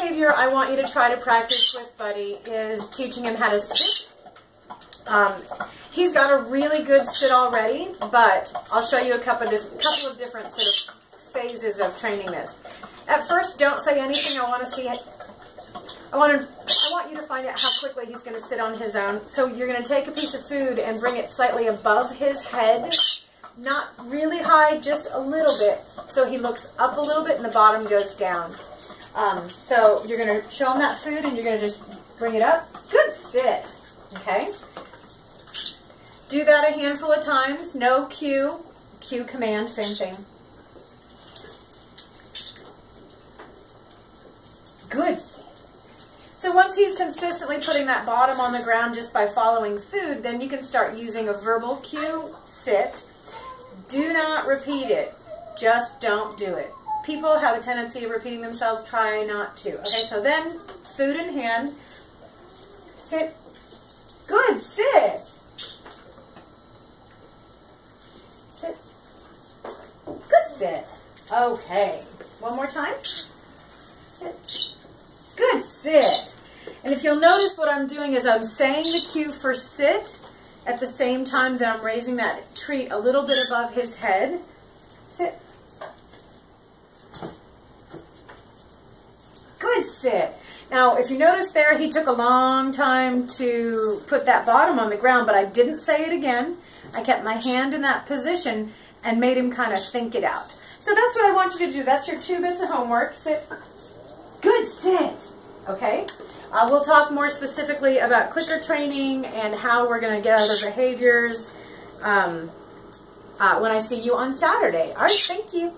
behavior I want you to try to practice with Buddy is teaching him how to sit. Um, he's got a really good sit already, but I'll show you a couple of, couple of different sort of phases of training this. At first, don't say anything. I want to see. I want to. I want you to find out how quickly he's going to sit on his own. So you're going to take a piece of food and bring it slightly above his head, not really high, just a little bit. So he looks up a little bit and the bottom goes down. Um, so you're going to show him that food and you're going to just bring it up. Good sit. Okay. Do that a handful of times. No cue. Cue command, same thing. Good. So once he's consistently putting that bottom on the ground just by following food, then you can start using a verbal cue, sit. Do not repeat it. Just don't do it. People have a tendency of repeating themselves. Try not to. Okay, so then food in hand. Sit. Good, sit. Sit. Good sit. Okay. One more time. Sit. Good sit. And if you'll notice what I'm doing is I'm saying the cue for sit at the same time that I'm raising that treat a little bit above his head. Sit. Good sit. Now, if you notice there, he took a long time to put that bottom on the ground, but I didn't say it again. I kept my hand in that position and made him kind of think it out. So that's what I want you to do. That's your two bits of homework. Sit. Good sit. Okay? Uh, we'll talk more specifically about clicker training and how we're going to get other behaviors um, uh, when I see you on Saturday. All right, thank you.